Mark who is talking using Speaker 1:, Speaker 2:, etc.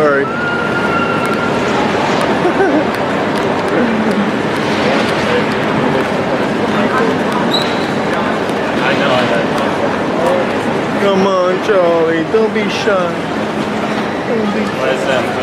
Speaker 1: Sorry. Come on, Charlie. Don't be shy. Don't be
Speaker 2: shy.